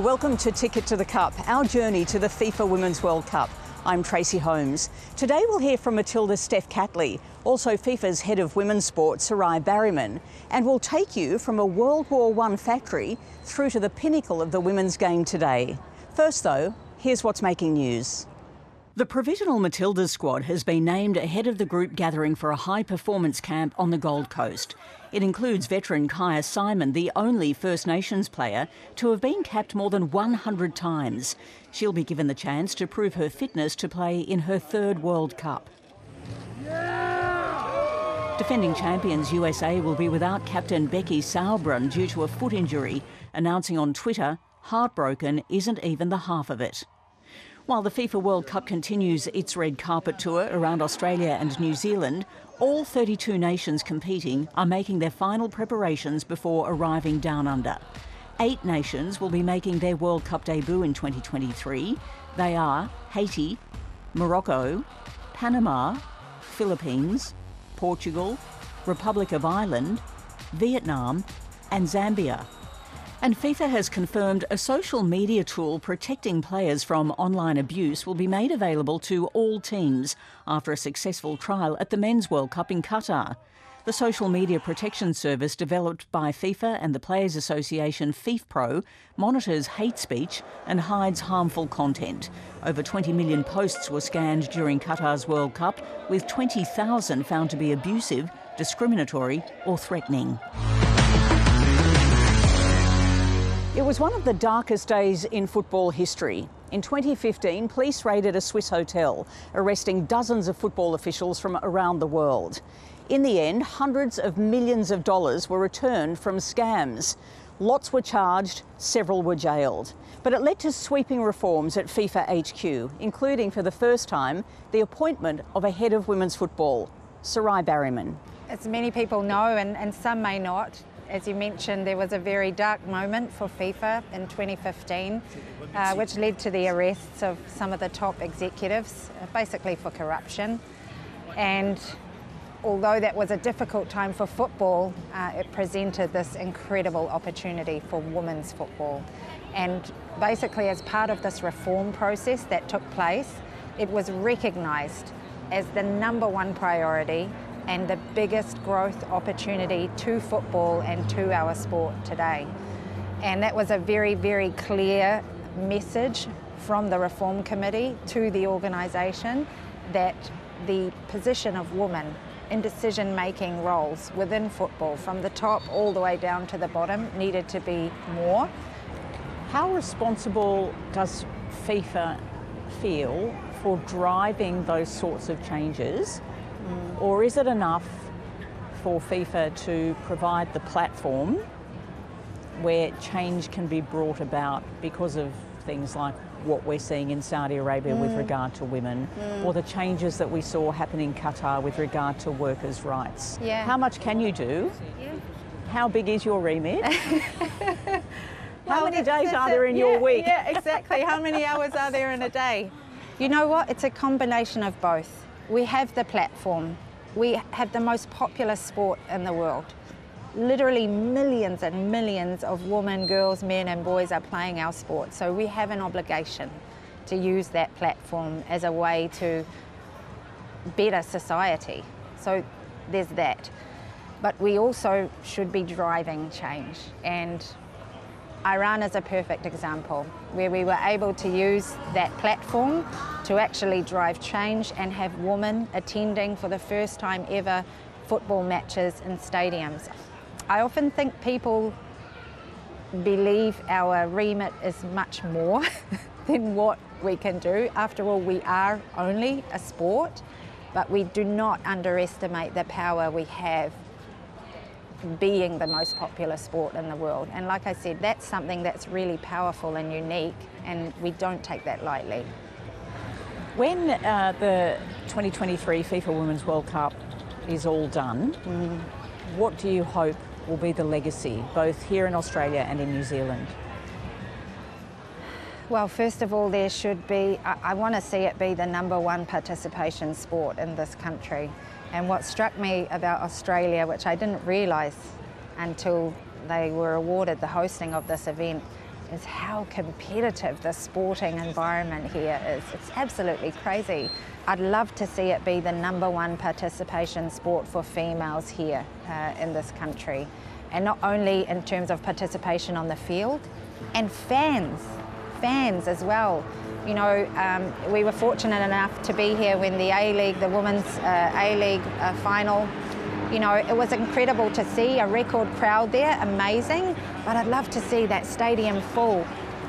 welcome to Ticket to the Cup, our journey to the FIFA Women's World Cup. I'm Tracey Holmes. Today we'll hear from Matilda Steph Catley, also FIFA's head of women's sport, Sarai Bareman, and we'll take you from a World War I factory through to the pinnacle of the women's game today. First, though, here's what's making news. The provisional Matildas squad has been named ahead of the group gathering for a high performance camp on the Gold Coast. It includes veteran Kyah Simon, the only First Nations player to have been capped more than 100 times. She'll be given the chance to prove her fitness to play in her third World Cup. Defending champions USA will be without captain Becky Sauerbrunn due to a foot injury, announcing on Twitter, heartbroken isn't even the half of it. While the FIFA World Cup continues its red carpet tour around Australia and New Zealand, all 32 nations competing are making their final preparations before arriving down under. Eight nations will be making their World Cup debut in 2023. They are Haiti, Morocco, Panama, Philippines, Portugal, Republic of Ireland, Vietnam, and Zambia. And FIFA has confirmed a social media tool protecting players from online abuse will be made available to all teams after a successful trial at the Men's World Cup in Qatar. The social media protection service developed by FIFA and the Players Association FIFPro monitors hate speech and hides harmful content. Over 20 million posts were scanned during Qatar's World Cup, with 20,000 found to be abusive, discriminatory or threatening. It was one of the darkest days in football history. In 2015, police raided a Swiss hotel, arresting dozens of football officials from around the world. In the end, hundreds of millions of dollars were returned from scams. Lots were charged, several were jailed. But it led to sweeping reforms at FIFA HQ, including for the first time the appointment of a head of women's football, Sarai Bareman. As many people know, and, and some may not, as you mentioned, there was a very dark moment for FIFA in 2015, uh, which led to the arrests of some of the top executives, uh, basically for corruption. And although that was a difficult time for football, uh, it presented this incredible opportunity for women's football. And basically, as part of this reform process that took place, it was recognised as the number one priority and the biggest growth opportunity to football and to our sport today. And that was a very, very clear message from the Reform Committee to the organisation that the position of women in decision making roles within football, from the top all the way down to the bottom, needed to be more. How responsible does FIFA feel for driving those sorts of changes Mm. Or is it enough for FIFA to provide the platform where change can be brought about because of things like what we're seeing in Saudi Arabia mm. with regard to women, mm. or the changes that we saw happen in Qatar with regard to workers' rights. Yeah. How much can you do? Yeah. How big is your remit? How many days are there in yeah, your week? Yeah, exactly. How many hours are there in a day? You know what? It's a combination of both. We have the platform. We have the most popular sport in the world. Literally millions and millions of women, girls, men and boys are playing our sport. So we have an obligation to use that platform as a way to better society. So there's that. But we also should be driving change. And Iran is a perfect example where we were able to use that platform to actually drive change and have women attending for the first time ever football matches in stadiums. I often think people believe our remit is much more than what we can do. After all, we are only a sport, but we do not underestimate the power we have being the most popular sport in the world. And like I said, that's something that's really powerful and unique, and we don't take that lightly. When uh, the 2023 FIFA Women's World Cup is all done, mm. what do you hope will be the legacy, both here in Australia and in New Zealand? Well, first of all, there should be, I, I want to see it be the number one participation sport in this country. And what struck me about Australia, which I didn't realise until they were awarded the hosting of this event, is how competitive the sporting environment here is. It's absolutely crazy. I'd love to see it be the number one participation sport for females here uh, in this country. And not only in terms of participation on the field, and fans, fans as well. You know, um, we were fortunate enough to be here when the A League, the Women's uh, A League uh, final, you know, it was incredible to see a record crowd there, amazing, but I'd love to see that stadium full.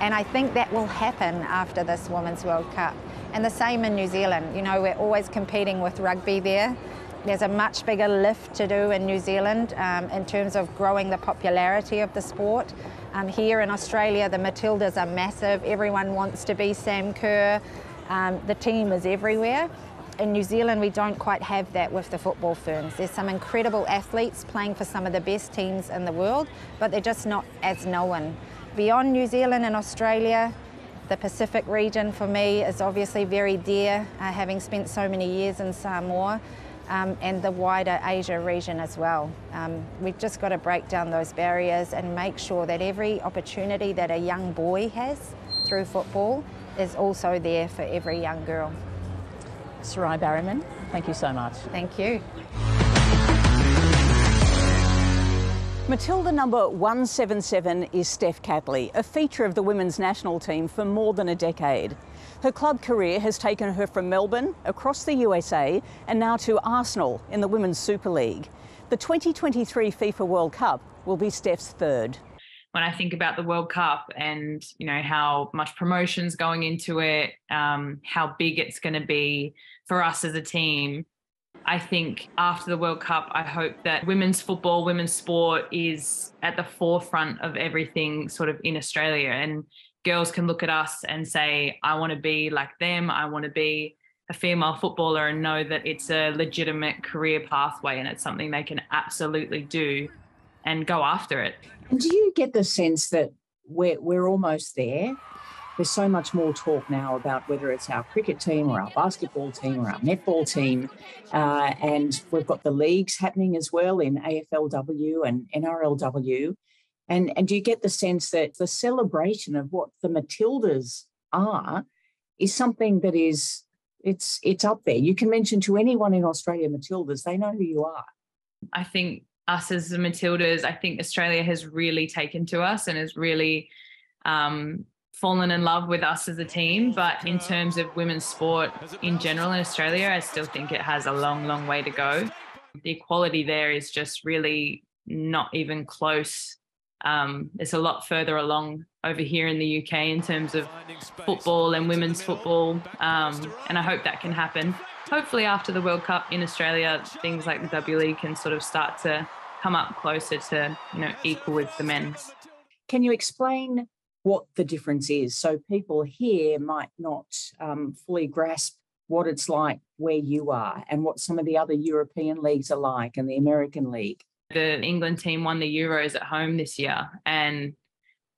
And I think that will happen after this Women's World Cup. And the same in New Zealand. You know, we're always competing with rugby there. There's a much bigger lift to do in New Zealand um, in terms of growing the popularity of the sport. Um, here in Australia, the Matildas are massive. Everyone wants to be Sam Kerr. Um, the team is everywhere. In New Zealand, we don't quite have that with the football ferns. There's some incredible athletes playing for some of the best teams in the world, but they're just not as known. Beyond New Zealand and Australia, the Pacific region for me is obviously very dear, uh, having spent so many years in Samoa um, and the wider Asia region as well. Um, we've just got to break down those barriers and make sure that every opportunity that a young boy has through football is also there for every young girl. Sarai Bareman, thank you so much. Thank you. Matilda number 177 is Steph Catley, a feature of the women's national team for more than a decade. Her club career has taken her from Melbourne, across the USA, and now to Arsenal in the Women's Super League. The 2023 FIFA World Cup will be Steph's third. When I think about the World Cup and you know how much promotions going into it, um, how big it's going to be for us as a team, I think after the World Cup, I hope that women's football, women's sport is at the forefront of everything sort of in Australia. And girls can look at us and say, I want to be like them. I want to be a female footballer and know that it's a legitimate career pathway and it's something they can absolutely do and go after it. Do you get the sense that we're, we're almost there? There's so much more talk now about whether it's our cricket team or our basketball team or our netball team. Uh, and we've got the leagues happening as well in AFLW and NRLW. And, and do you get the sense that the celebration of what the Matildas are is something that is it's it's up there. You can mention to anyone in Australia Matildas, they know who you are. I think us as the Matildas, I think Australia has really taken to us and has really um, fallen in love with us as a team. But in terms of women's sport in general in Australia, I still think it has a long, long way to go. The equality there is just really not even close um, it's a lot further along over here in the UK in terms of football and women's football, um, and I hope that can happen. Hopefully, after the World Cup in Australia, things like the W League can sort of start to come up closer to you know equal with the men's. Can you explain what the difference is so people here might not um, fully grasp what it's like where you are and what some of the other European leagues are like and the American League? The England team won the Euros at home this year. And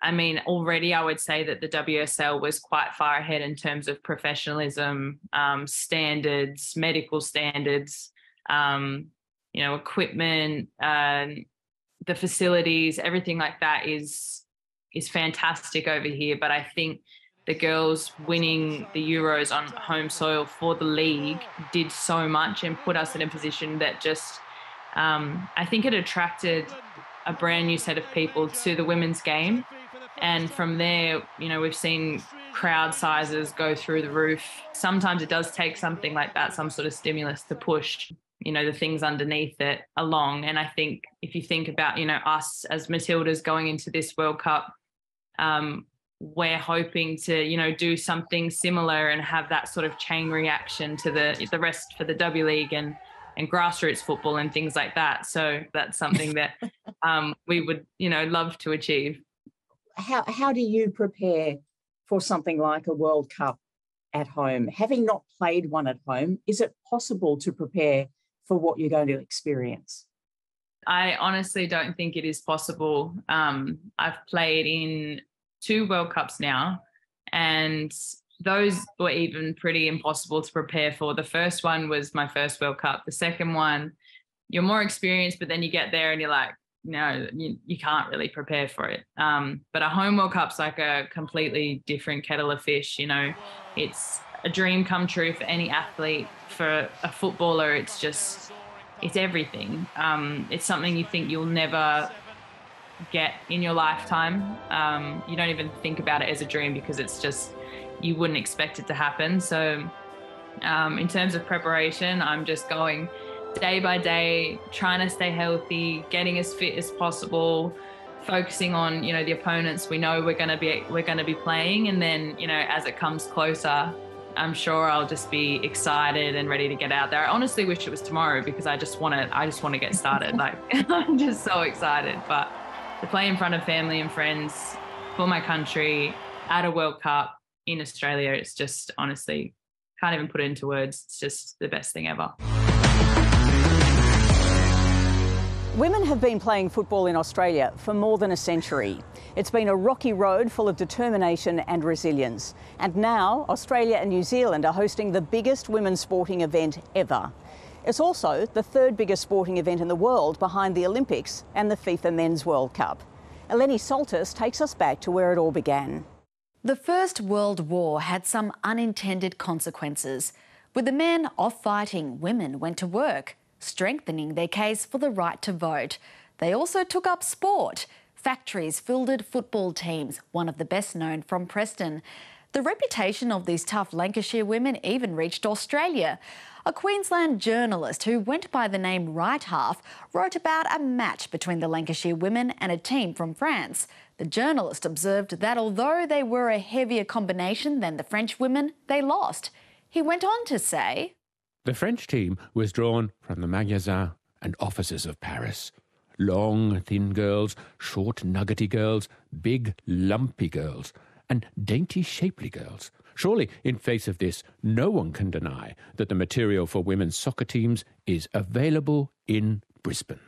I mean, already I would say that the WSL was quite far ahead in terms of professionalism, um, standards, medical standards, um, you know, equipment, uh, the facilities, everything like that is is fantastic over here. But I think the girls winning the Euros on home soil for the league did so much and put us in a position that just um, I think it attracted a brand new set of people to the women's game. And from there, you know, we've seen crowd sizes go through the roof. Sometimes it does take something like that, some sort of stimulus to push, you know, the things underneath it along. And I think if you think about, you know, us as Matildas going into this World Cup, um, we're hoping to, you know, do something similar and have that sort of chain reaction to the the rest for the W League and and grassroots football and things like that. So that's something that um, we would, you know, love to achieve. How how do you prepare for something like a World Cup at home? Having not played one at home, is it possible to prepare for what you're going to experience? I honestly don't think it is possible. Um, I've played in two World Cups now, and those were even pretty impossible to prepare for. The first one was my first World Cup. The second one, you're more experienced, but then you get there and you're like, no, you, you can't really prepare for it. Um, but a home World Cup's like a completely different kettle of fish. You know, it's a dream come true for any athlete. For a footballer, it's just it's everything. Um, it's something you think you'll never get in your lifetime. Um, you don't even think about it as a dream because it's just you wouldn't expect it to happen. So, um, in terms of preparation, I'm just going day by day, trying to stay healthy, getting as fit as possible, focusing on you know the opponents we know we're going to be we're going to be playing, and then you know as it comes closer. I'm sure I'll just be excited and ready to get out there. I honestly wish it was tomorrow because I just want to. I just want to get started. like I'm just so excited. But to play in front of family and friends for my country at a World Cup in Australia, it's just honestly can't even put it into words. It's just the best thing ever. Women have been playing football in Australia for more than a century. It's been a rocky road full of determination and resilience. And now Australia and New Zealand are hosting the biggest women's sporting event ever. It's also the third biggest sporting event in the world behind the Olympics and the FIFA Men's World Cup. Eleni Soltis takes us back to where it all began. The First World War had some unintended consequences. With the men off fighting, women went to work strengthening their case for the right to vote. They also took up sport. Factories fielded football teams, one of the best known from Preston. The reputation of these tough Lancashire women even reached Australia. A Queensland journalist who went by the name Right Half wrote about a match between the Lancashire women and a team from France. The journalist observed that although they were a heavier combination than the French women, they lost. He went on to say, the French team was drawn from the magasins and offices of Paris. Long, thin girls, short, nuggety girls, big, lumpy girls, and dainty, shapely girls. Surely, in face of this, no one can deny that the material for women's soccer teams is available in Brisbane.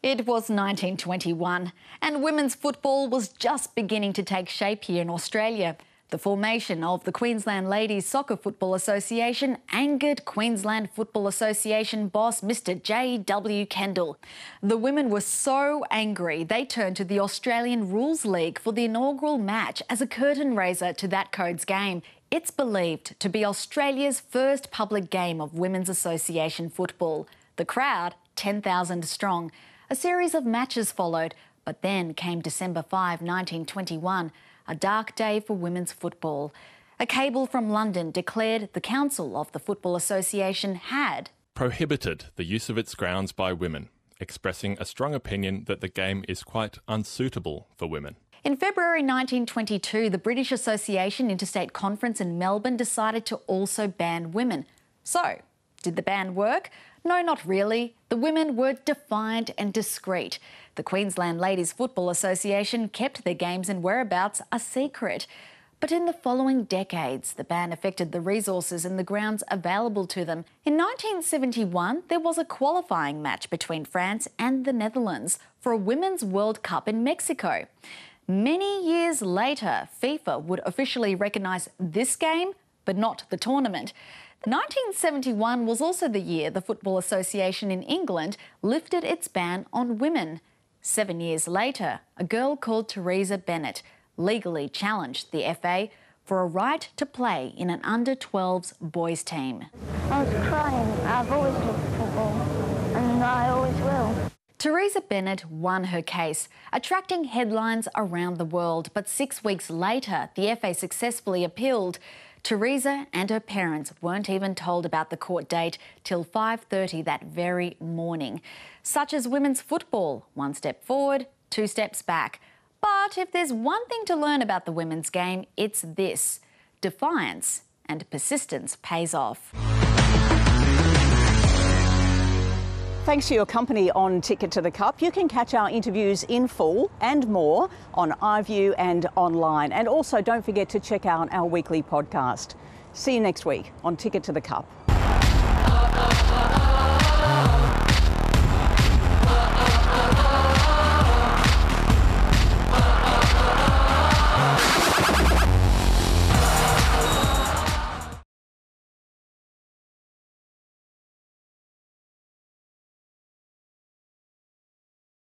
It was 1921, and women's football was just beginning to take shape here in Australia. The formation of the Queensland Ladies Soccer Football Association angered Queensland Football Association boss Mr. J.W. Kendall. The women were so angry they turned to the Australian Rules League for the inaugural match as a curtain raiser to that code's game. It's believed to be Australia's first public game of Women's Association football. The crowd, 10,000 strong. A series of matches followed, but then came December 5, 1921 a dark day for women's football. A cable from London declared the Council of the Football Association had prohibited the use of its grounds by women, expressing a strong opinion that the game is quite unsuitable for women. In February 1922, the British Association Interstate Conference in Melbourne decided to also ban women. So, did the ban work? No, not really. The women were defiant and discreet. The Queensland Ladies Football Association kept their games and whereabouts a secret. But in the following decades, the ban affected the resources and the grounds available to them. In 1971, there was a qualifying match between France and the Netherlands for a Women's World Cup in Mexico. Many years later, FIFA would officially recognise this game, but not the tournament. 1971 was also the year the Football Association in England lifted its ban on women. Seven years later, a girl called Teresa Bennett legally challenged the FA for a right to play in an under 12s boys team. I was crying. I've always loved football, and I always will. Teresa Bennett won her case, attracting headlines around the world. But six weeks later, the FA successfully appealed. Teresa and her parents weren't even told about the court date till 5:30 that very morning. Such as women's football, one step forward, two steps back. But if there's one thing to learn about the women's game, it's this. Defiance and persistence pays off. Thanks for your company on Ticket to the Cup. You can catch our interviews in full and more on iView and online. And also, don't forget to check out our weekly podcast. See you next week on Ticket to the Cup.